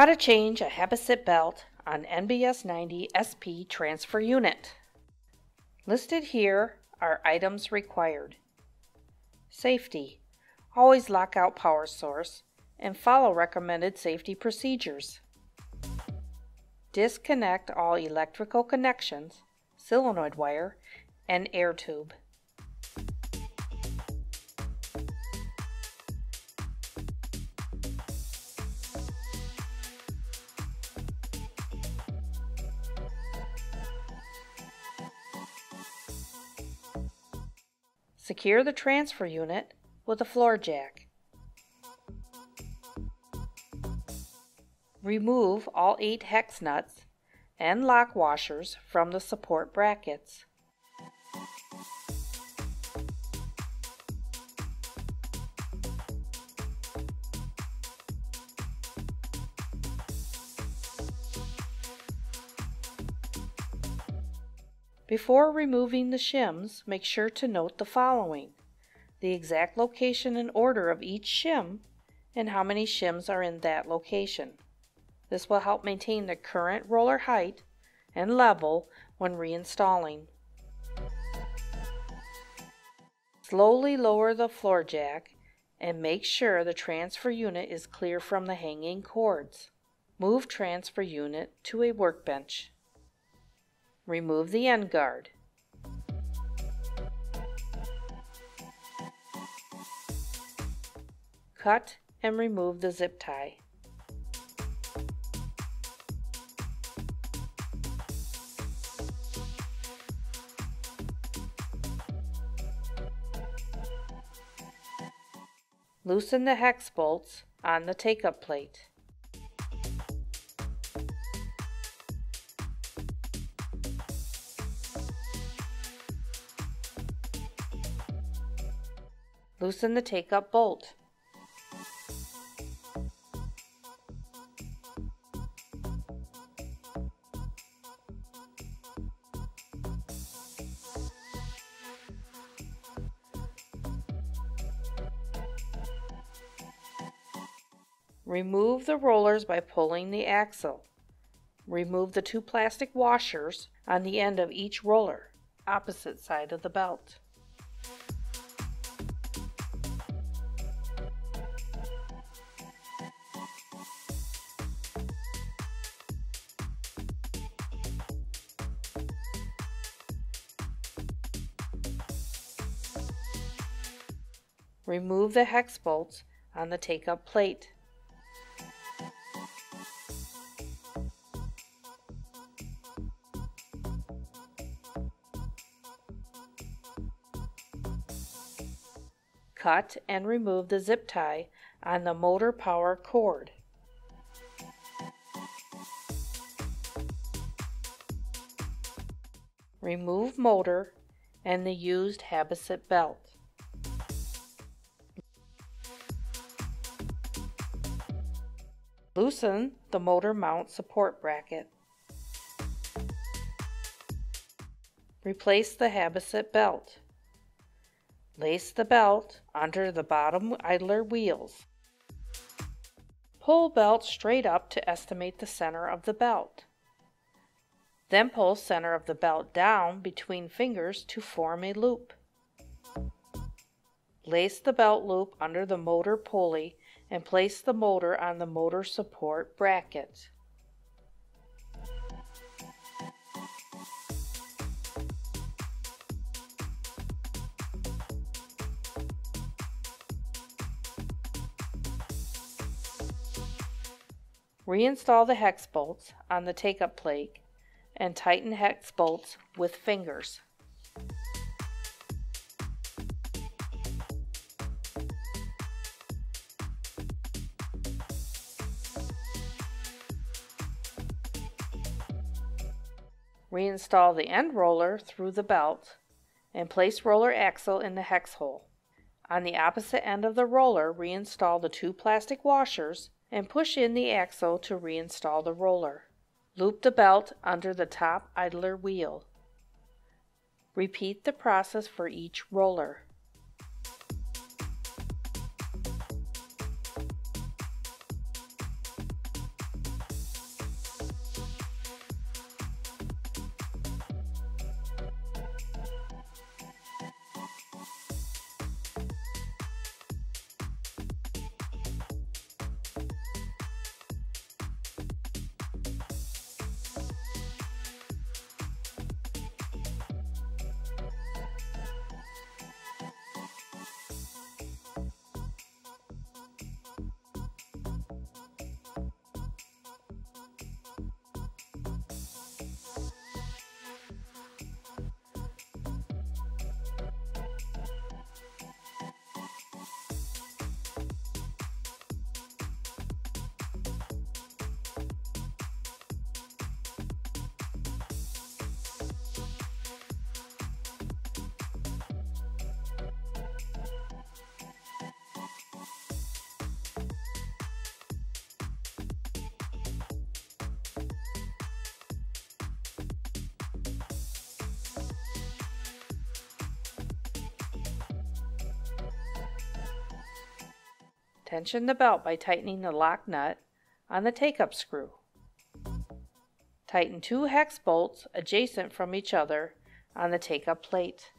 How to change a Habasit belt on NBS 90 SP transfer unit. Listed here are items required. Safety. Always lock out power source and follow recommended safety procedures. Disconnect all electrical connections, solenoid wire, and air tube. Secure the transfer unit with a floor jack. Remove all eight hex nuts and lock washers from the support brackets. Before removing the shims, make sure to note the following. The exact location and order of each shim and how many shims are in that location. This will help maintain the current roller height and level when reinstalling. Slowly lower the floor jack and make sure the transfer unit is clear from the hanging cords. Move transfer unit to a workbench. Remove the end guard. Cut and remove the zip tie. Loosen the hex bolts on the take-up plate. Loosen the take-up bolt. Remove the rollers by pulling the axle. Remove the two plastic washers on the end of each roller, opposite side of the belt. Remove the hex bolts on the take-up plate. Cut and remove the zip tie on the motor power cord. Remove motor and the used Habasit belt. Loosen the motor mount support bracket. Replace the Habasit belt. Lace the belt under the bottom idler wheels. Pull belt straight up to estimate the center of the belt. Then pull center of the belt down between fingers to form a loop. Lace the belt loop under the motor pulley and place the motor on the motor support bracket. Reinstall the hex bolts on the take-up plate and tighten hex bolts with fingers. Reinstall the end roller through the belt and place roller axle in the hex hole. On the opposite end of the roller, reinstall the two plastic washers and push in the axle to reinstall the roller. Loop the belt under the top idler wheel. Repeat the process for each roller. Tension the belt by tightening the lock nut on the take-up screw. Tighten two hex bolts adjacent from each other on the take-up plate.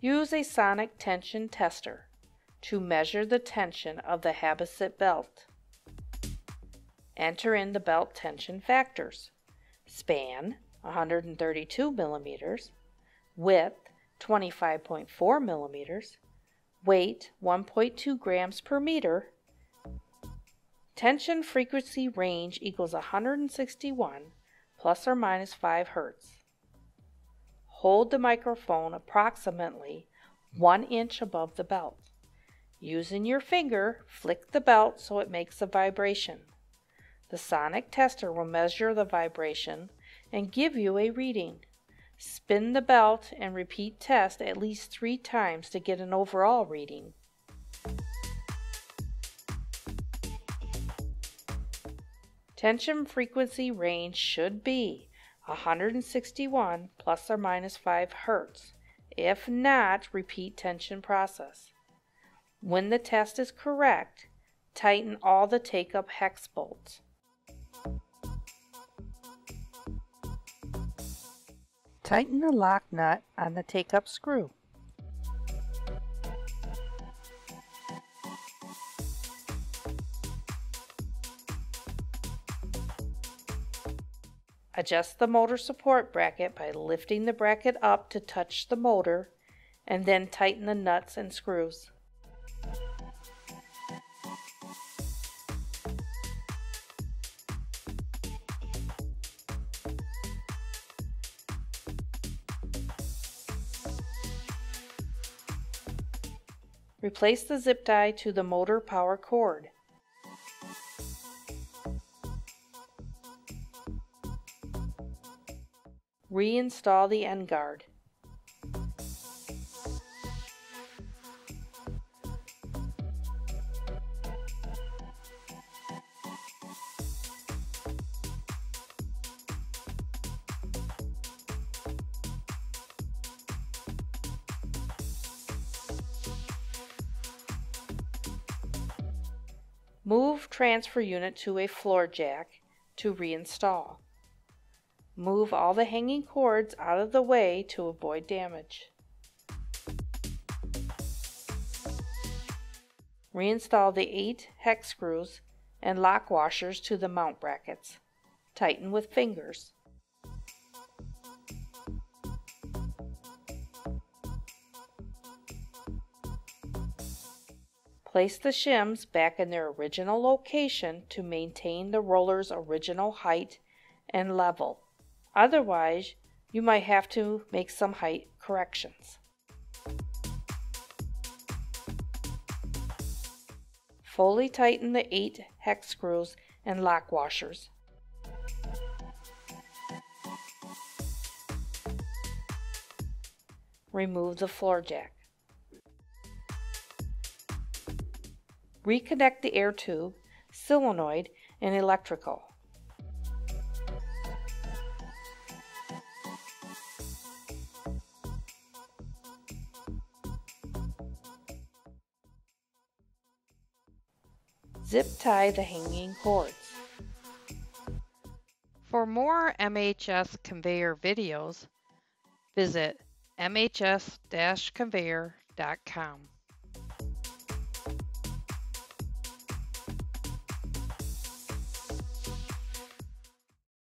Use a sonic tension tester to measure the tension of the Habasit belt. Enter in the belt tension factors. Span 132 millimeters, width 25.4 millimeters, weight 1.2 grams per meter, tension frequency range equals 161 plus or minus 5 hertz. Hold the microphone approximately one inch above the belt. Using your finger, flick the belt so it makes a vibration. The sonic tester will measure the vibration and give you a reading. Spin the belt and repeat test at least three times to get an overall reading. Tension frequency range should be 161 plus or minus 5 hertz. If not, repeat tension process. When the test is correct, tighten all the take-up hex bolts. Tighten the lock nut on the take-up screw. Adjust the motor support bracket by lifting the bracket up to touch the motor and then tighten the nuts and screws. Replace the zip tie to the motor power cord. Reinstall the end guard. Move transfer unit to a floor jack to reinstall. Move all the hanging cords out of the way to avoid damage. Reinstall the 8 hex screws and lock washers to the mount brackets. Tighten with fingers. Place the shims back in their original location to maintain the roller's original height and level. Otherwise, you might have to make some height corrections. Fully tighten the 8 hex screws and lock washers. Remove the floor jack. Reconnect the air tube, solenoid, and electrical. Zip tie the hanging cords. For more MHS conveyor videos, visit mhs-conveyor.com.